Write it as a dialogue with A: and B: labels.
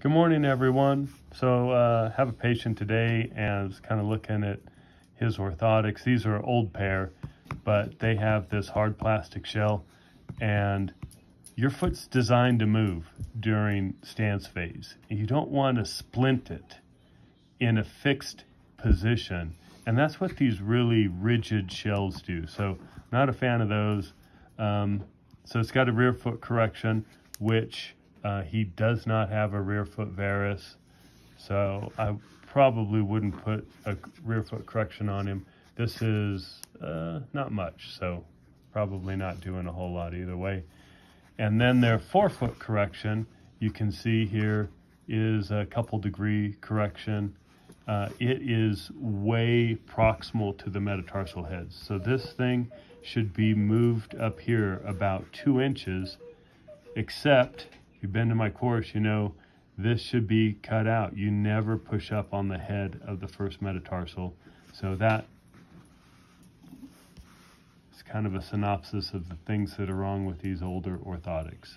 A: Good morning, everyone. So, uh, have a patient today and was kind of looking at his orthotics. These are old pair, but they have this hard plastic shell, and your foot's designed to move during stance phase. You don't want to splint it in a fixed position, and that's what these really rigid shells do. So, not a fan of those. Um, so, it's got a rear foot correction, which uh, he does not have a rear foot varus, so I probably wouldn't put a rear foot correction on him. This is uh, not much, so probably not doing a whole lot either way. And then their forefoot correction, you can see here is a couple degree correction. Uh, it is way proximal to the metatarsal heads. So this thing should be moved up here about two inches, except you've been to my course, you know this should be cut out. You never push up on the head of the first metatarsal. So that is kind of a synopsis of the things that are wrong with these older orthotics.